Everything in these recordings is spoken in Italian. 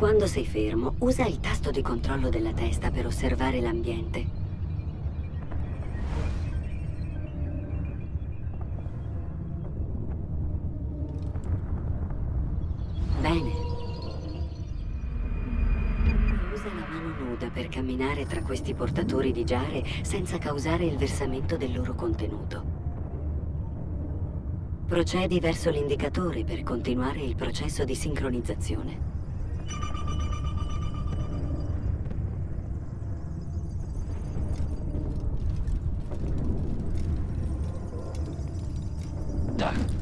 Quando sei fermo, usa il tasto di controllo della testa per osservare l'ambiente. Bene. Usa la mano nuda per camminare tra questi portatori di giare senza causare il versamento del loro contenuto. Procedi verso l'indicatore per continuare il processo di sincronizzazione. だ。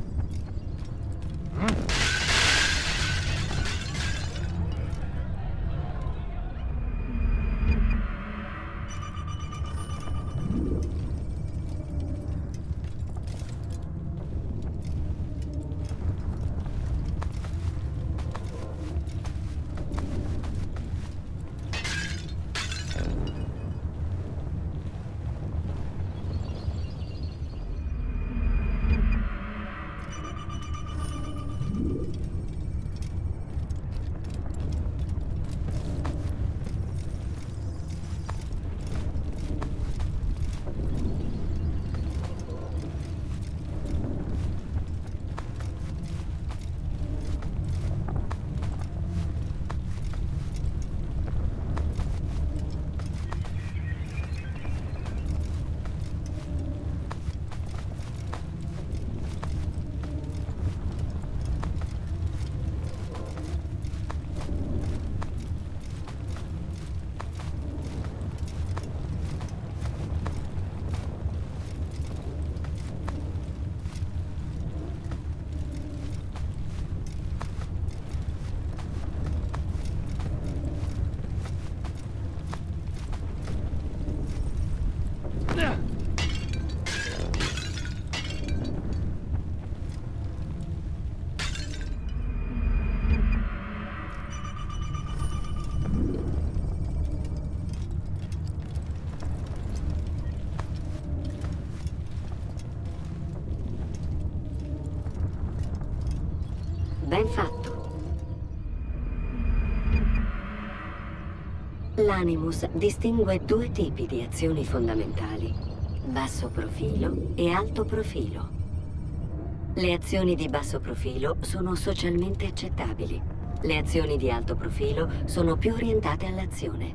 Ben fatto. L'Animus distingue due tipi di azioni fondamentali, basso profilo e alto profilo. Le azioni di basso profilo sono socialmente accettabili. Le azioni di alto profilo sono più orientate all'azione.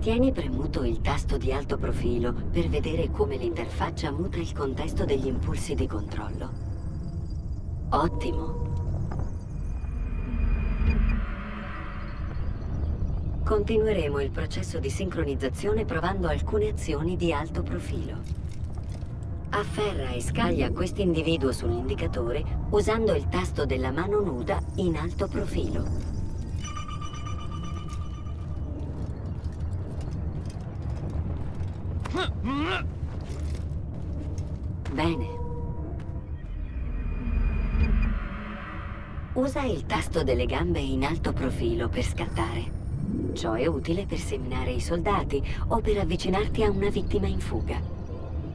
Tieni premuto il tasto di alto profilo per vedere come l'interfaccia muta il contesto degli impulsi di controllo. Ottimo. Continueremo il processo di sincronizzazione provando alcune azioni di alto profilo. Afferra e scaglia questo individuo sull'indicatore usando il tasto della mano nuda in alto profilo. Bene. Usa il tasto delle gambe in alto profilo per scattare. Ciò è utile per seminare i soldati o per avvicinarti a una vittima in fuga.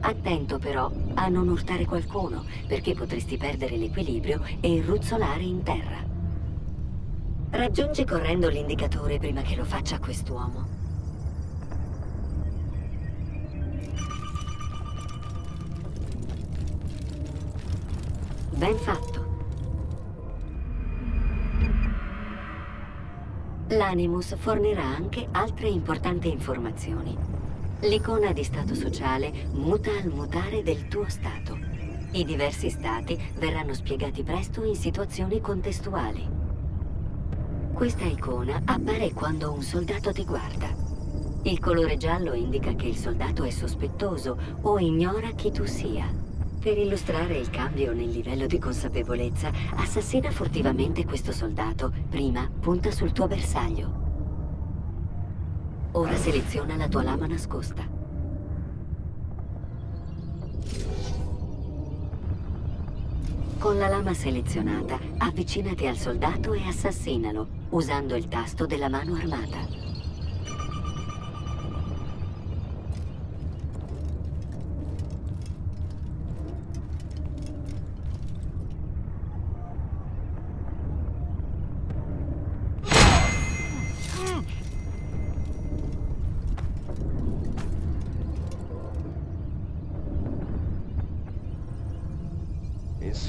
Attento però a non urtare qualcuno, perché potresti perdere l'equilibrio e ruzzolare in terra. Raggiungi correndo l'indicatore prima che lo faccia quest'uomo. Ben fatto. L'Animus fornirà anche altre importanti informazioni. L'icona di stato sociale muta al mutare del tuo stato. I diversi stati verranno spiegati presto in situazioni contestuali. Questa icona appare quando un soldato ti guarda. Il colore giallo indica che il soldato è sospettoso o ignora chi tu sia. Per illustrare il cambio nel livello di consapevolezza, assassina furtivamente questo soldato. Prima punta sul tuo bersaglio. Ora seleziona la tua lama nascosta. Con la lama selezionata, avvicinati al soldato e assassinalo, usando il tasto della mano armata.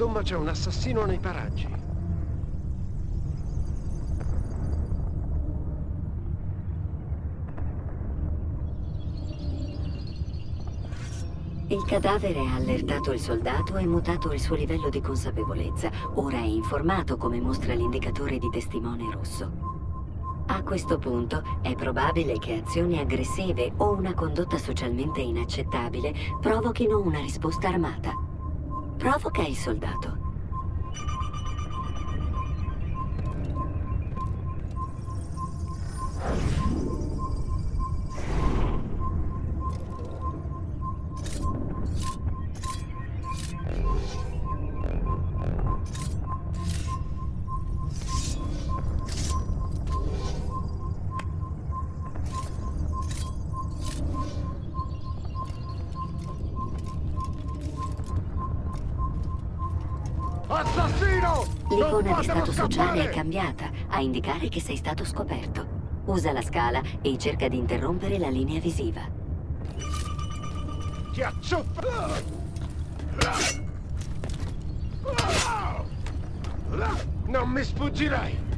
Insomma, c'è un assassino nei paraggi. Il cadavere ha allertato il soldato e mutato il suo livello di consapevolezza. Ora è informato come mostra l'indicatore di testimone rosso. A questo punto è probabile che azioni aggressive o una condotta socialmente inaccettabile provochino una risposta armata. Provoca il soldato. Assassino! L'icona di stato sociale è cambiata a indicare che sei stato scoperto. Usa la scala e cerca di interrompere la linea visiva. Ti acciuffa! Non mi sfuggirai!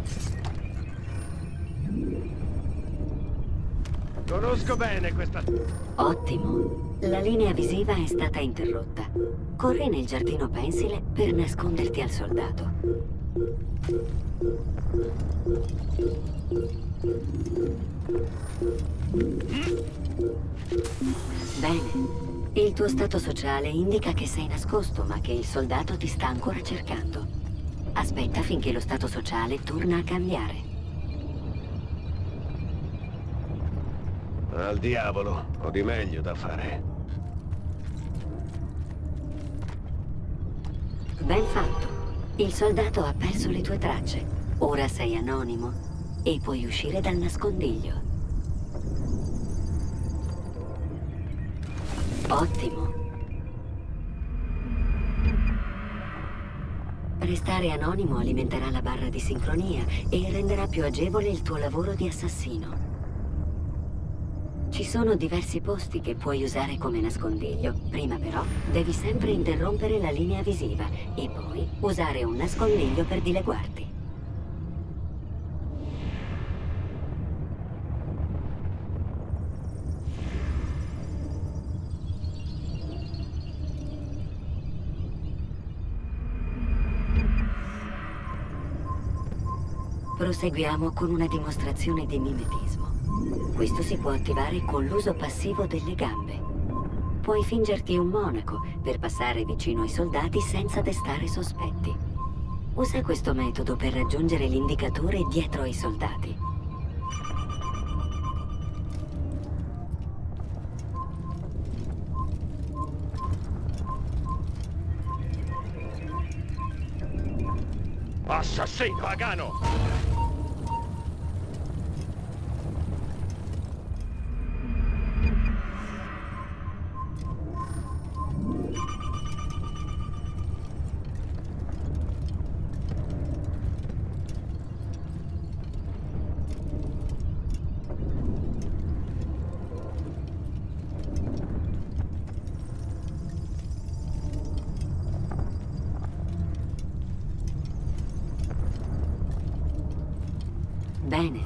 Conosco bene questa... Ottimo. La linea visiva è stata interrotta. Corri nel giardino pensile per nasconderti al soldato. Bene. Il tuo stato sociale indica che sei nascosto, ma che il soldato ti sta ancora cercando. Aspetta finché lo stato sociale torna a cambiare. Al diavolo, ho di meglio da fare. Ben fatto. Il soldato ha perso le tue tracce. Ora sei anonimo e puoi uscire dal nascondiglio. Ottimo. Restare anonimo alimenterà la barra di sincronia e renderà più agevole il tuo lavoro di assassino. Ci sono diversi posti che puoi usare come nascondiglio. Prima però devi sempre interrompere la linea visiva e poi usare un nascondiglio per dileguarti. Proseguiamo con una dimostrazione di mimetismo. Questo si può attivare con l'uso passivo delle gambe. Puoi fingerti un monaco per passare vicino ai soldati senza destare sospetti. Usa questo metodo per raggiungere l'indicatore dietro ai soldati. Assassino pagano! Bene.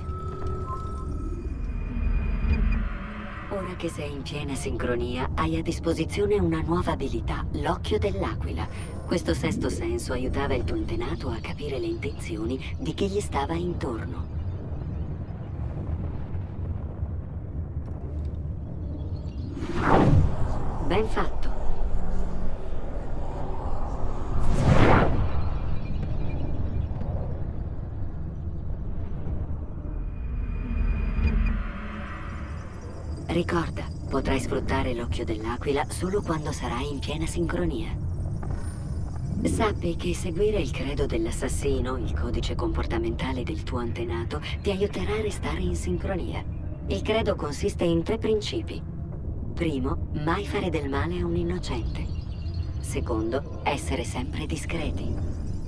Ora che sei in piena sincronia, hai a disposizione una nuova abilità, l'occhio dell'aquila. Questo sesto senso aiutava il tuo antenato a capire le intenzioni di chi gli stava intorno. Ben fatto. Ricorda, potrai sfruttare l'occhio dell'aquila solo quando sarai in piena sincronia. Sappi che seguire il credo dell'assassino, il codice comportamentale del tuo antenato, ti aiuterà a restare in sincronia. Il credo consiste in tre principi. Primo, mai fare del male a un innocente. Secondo, essere sempre discreti.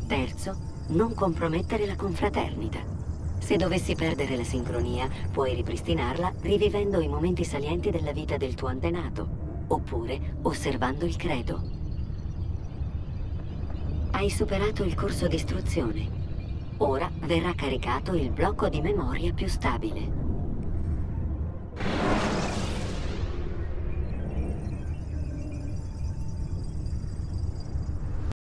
Terzo, non compromettere la confraternita. Se dovessi perdere la sincronia, puoi ripristinarla rivivendo i momenti salienti della vita del tuo antenato, oppure osservando il credo. Hai superato il corso di istruzione. Ora verrà caricato il blocco di memoria più stabile.